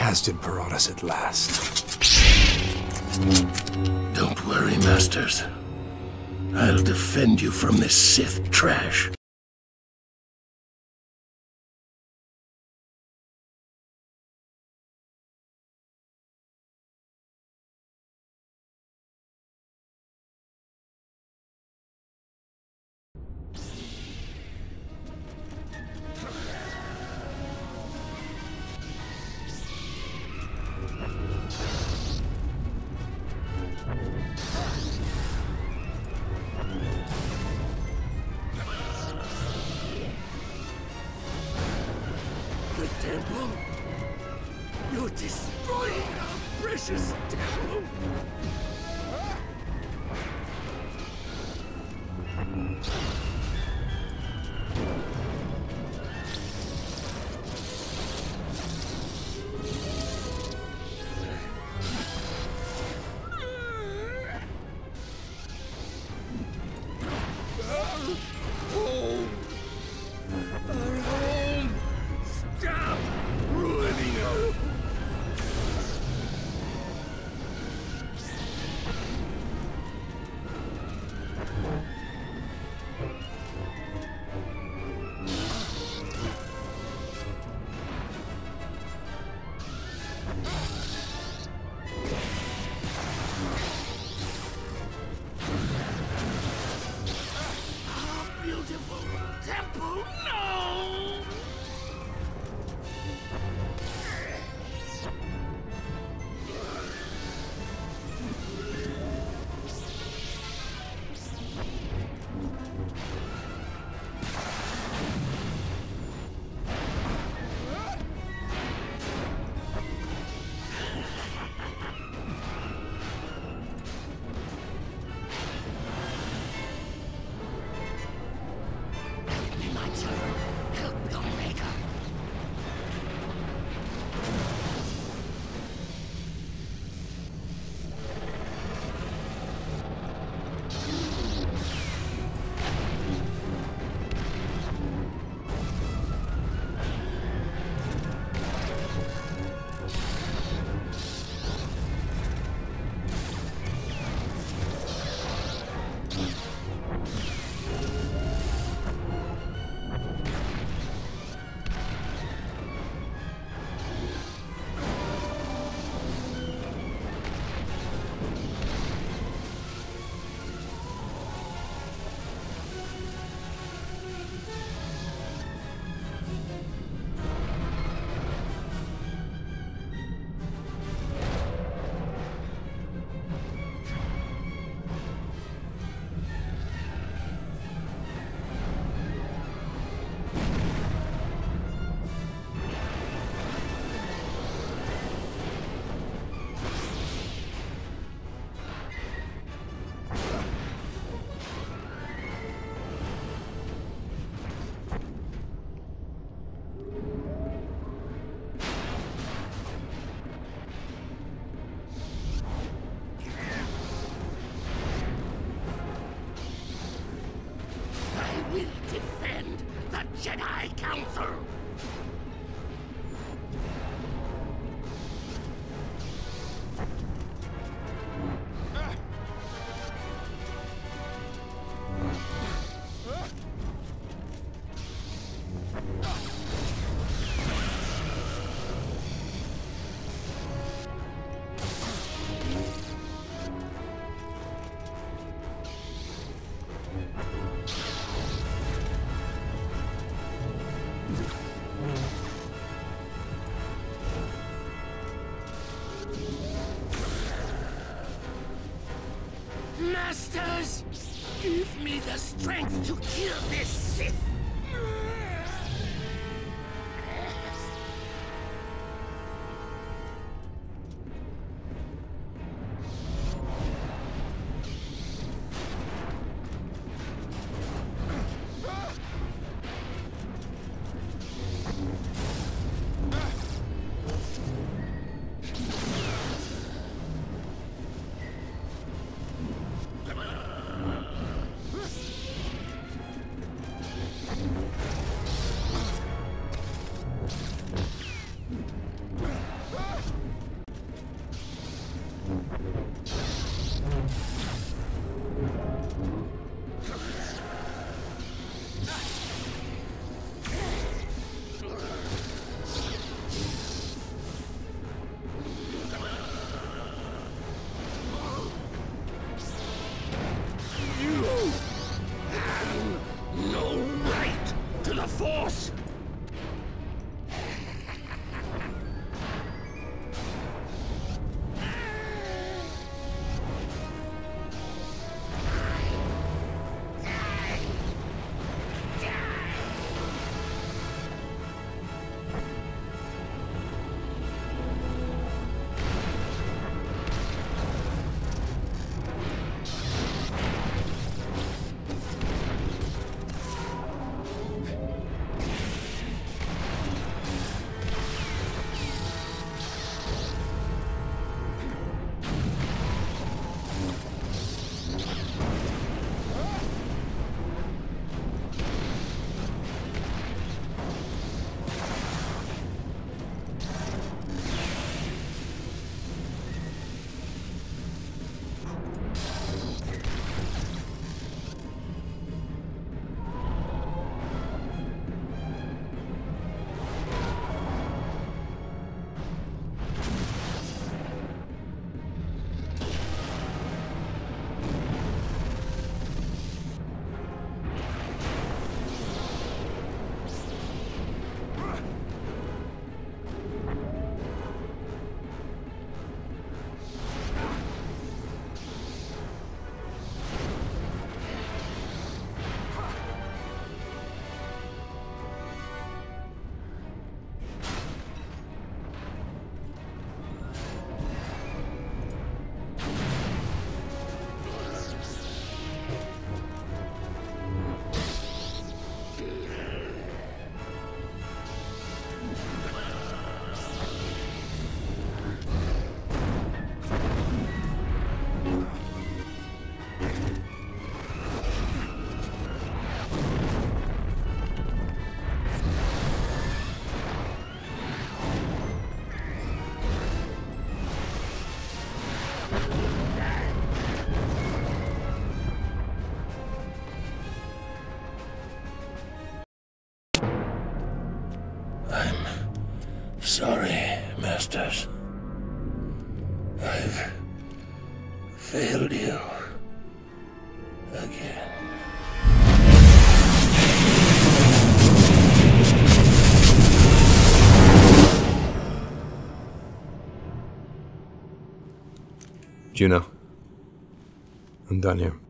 Kazdan Paratus at last. Don't worry, Masters. I'll defend you from this Sith trash. Temple? You're destroying our precious temple! Masters! Give me the strength to kill this Sith! Sorry, Masters. I've failed you again. Juno. I'm done here.